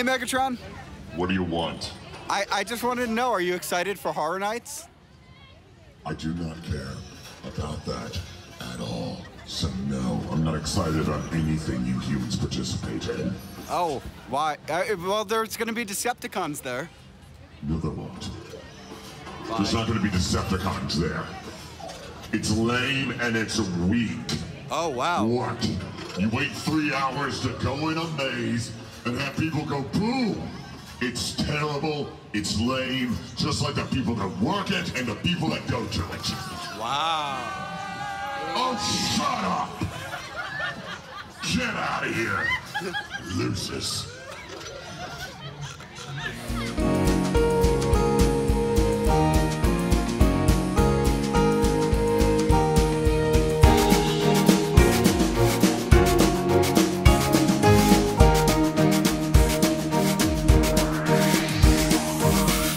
Hey, Megatron. What do you want? I, I just wanted to know, are you excited for Horror Nights? I do not care about that at all. So no, I'm not excited on anything you humans participate in. Oh, why? Uh, well, there's going to be Decepticons there. No, there won't. There's not going to be Decepticons there. It's lame and it's weak. Oh, wow. What? You wait three hours to go in a maze and have people go boom. It's terrible. It's lame. Just like the people that work it and the people that go to it. Wow. Oh, shut up! Get out of here, losers.